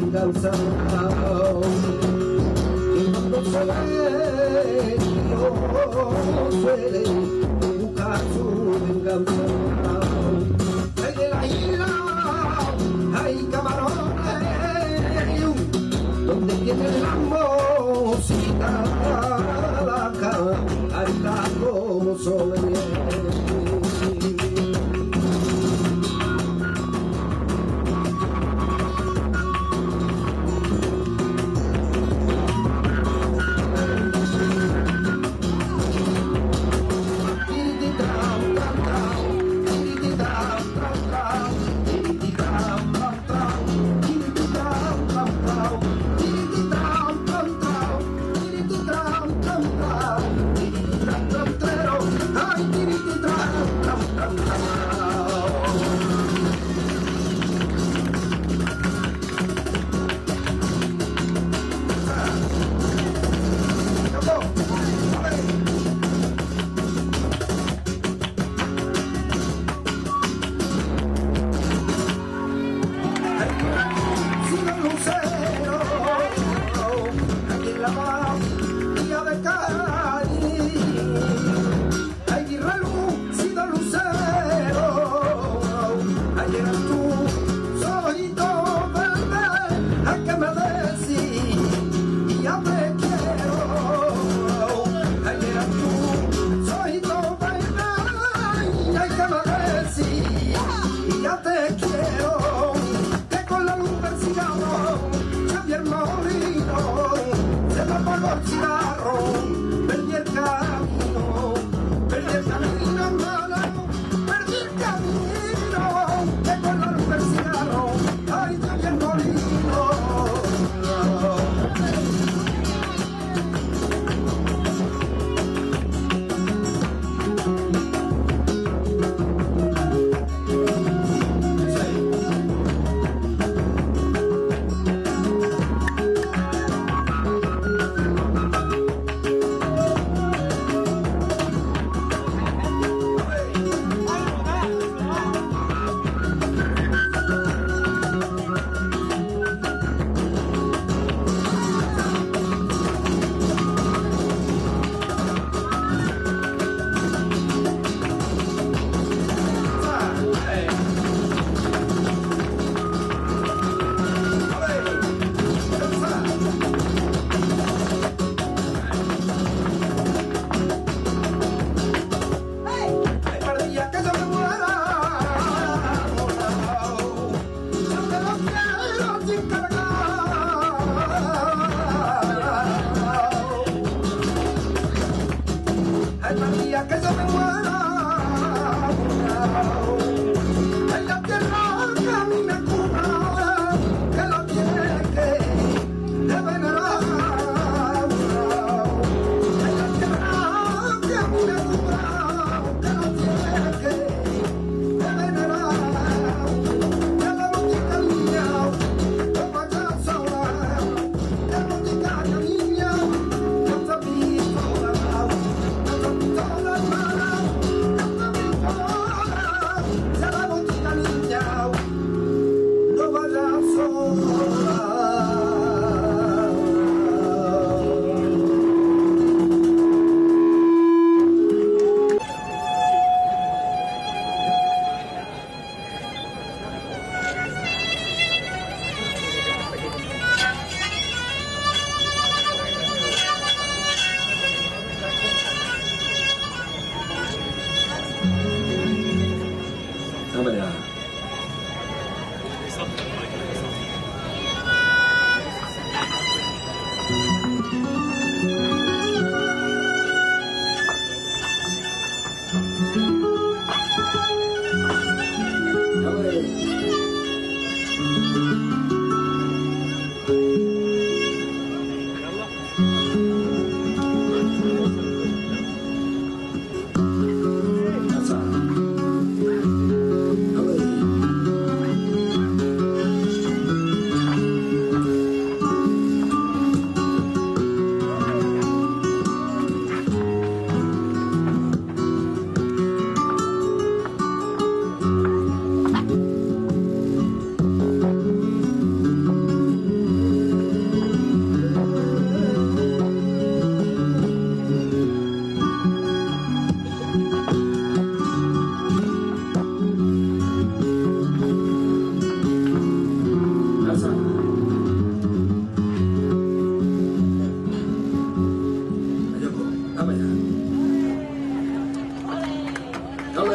venganza. Cuando se ve, no suele buscar su venganza. Hay de la isla, hay camarones, donde tiene la mosita, la cara, como sol.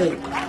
Okay.